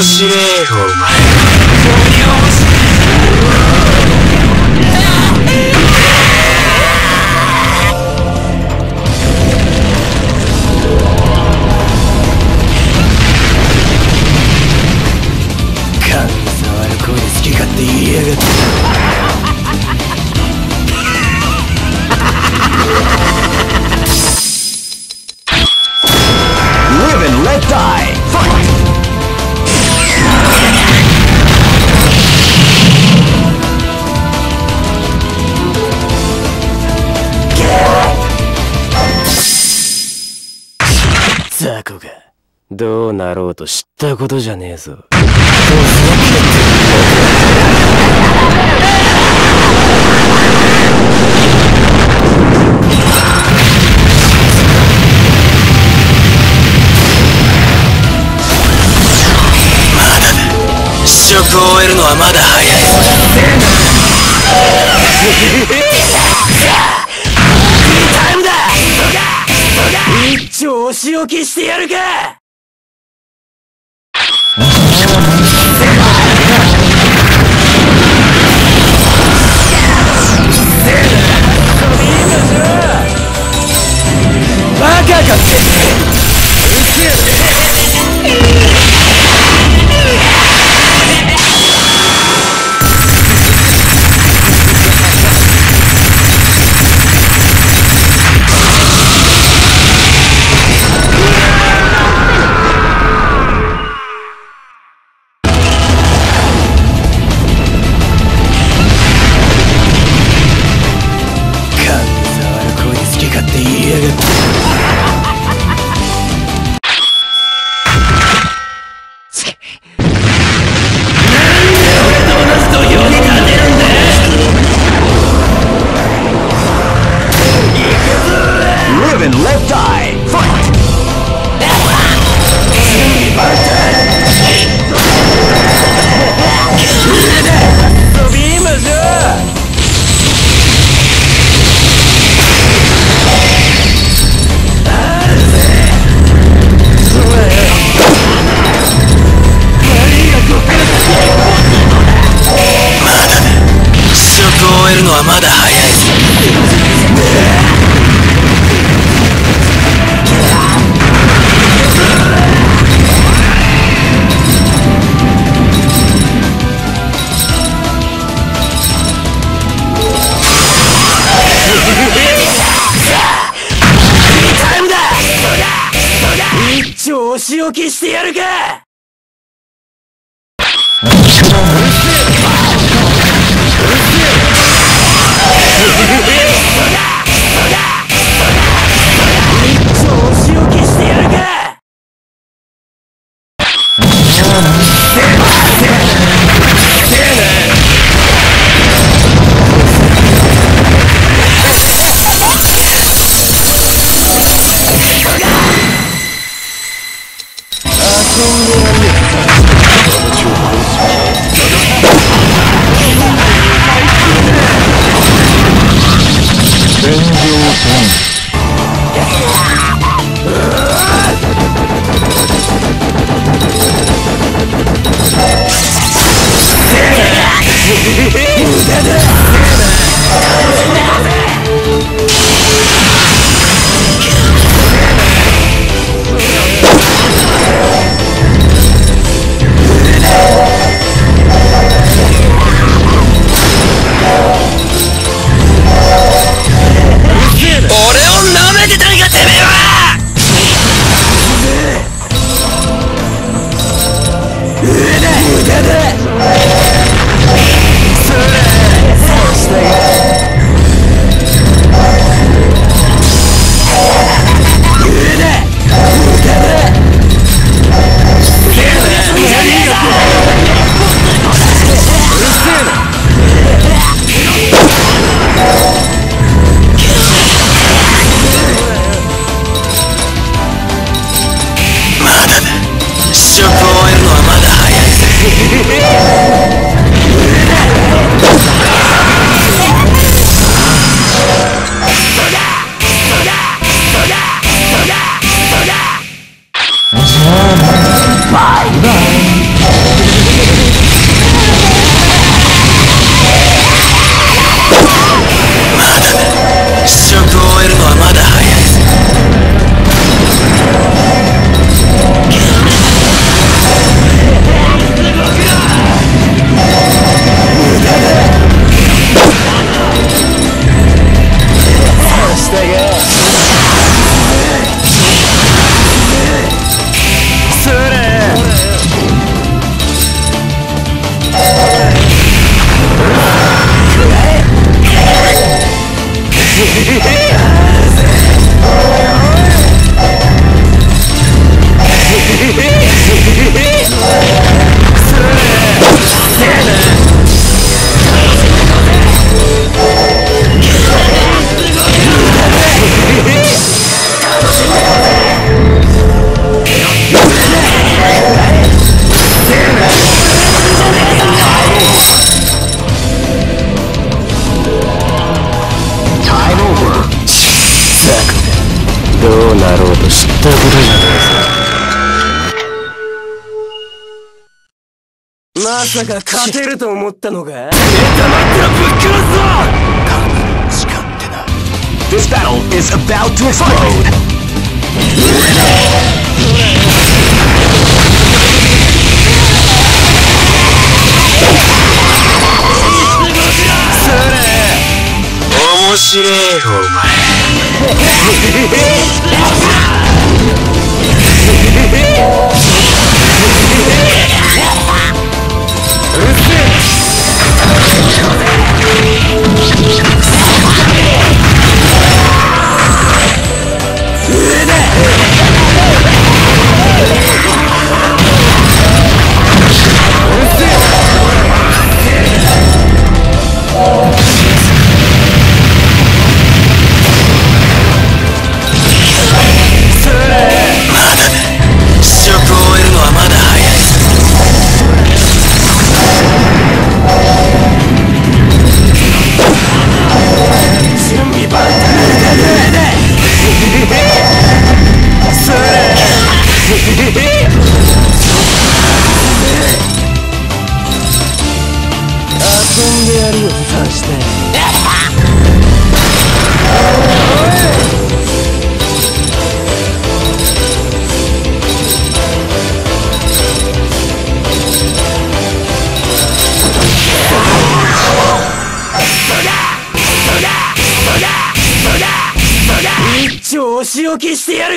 Você どうなろうと知ったことじゃねえぞ。試食を終えるのはまだ早い。ぞタイムだ。一丁お仕置きしてやるかバカか。ってうるまだ早い。ぞ タイムだ。一丁お仕置きしてやるか。さか勝てると思ったのか？黙っ？たらぶっ殺すぞ This battle is about to explode! 面白えよお前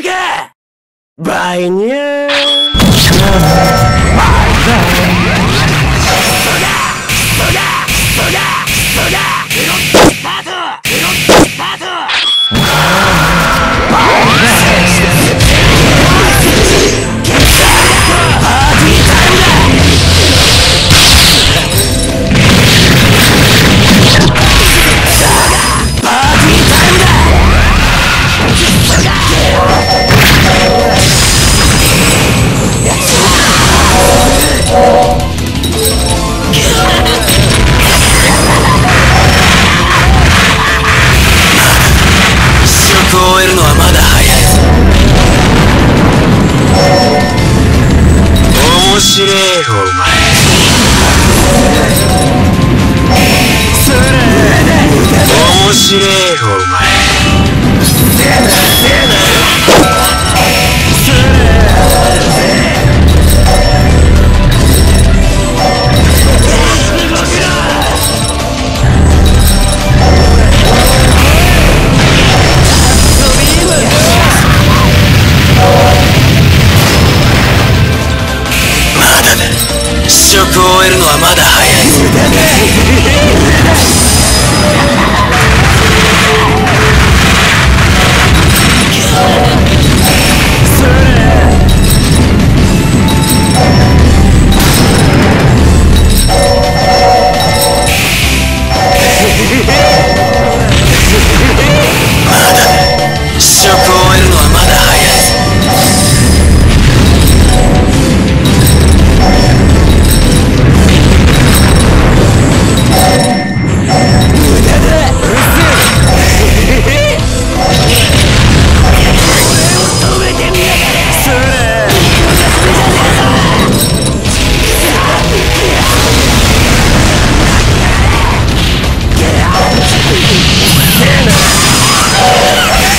きし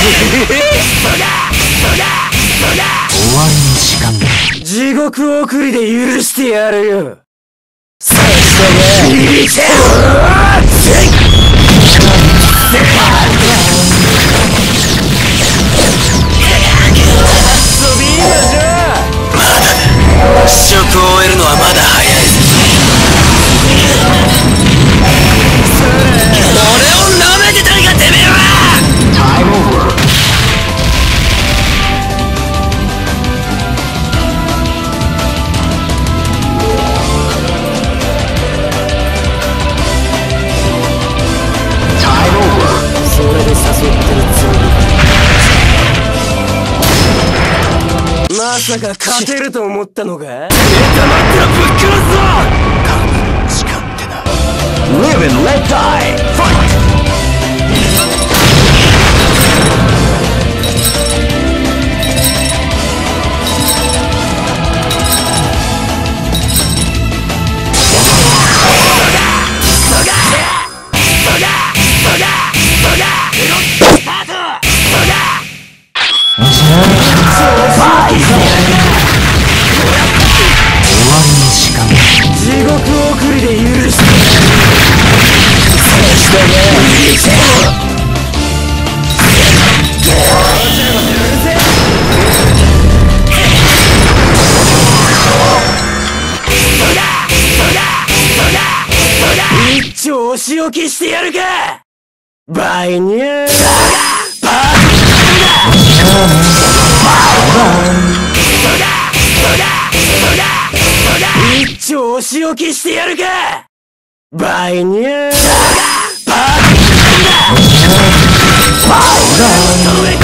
終わりの時間だ。地獄送りで許してやるよさすがビビて遊び今じゃ試食を終えるのはまだ早いぞ俺を舐めてたんかてさか勝てると思ったのか？黙ったらぶっ殺すぞ！誓ってな。Live and let die! してやるか！バイニャー一丁お仕置きしてやるかバイニャータイ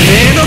Cadena.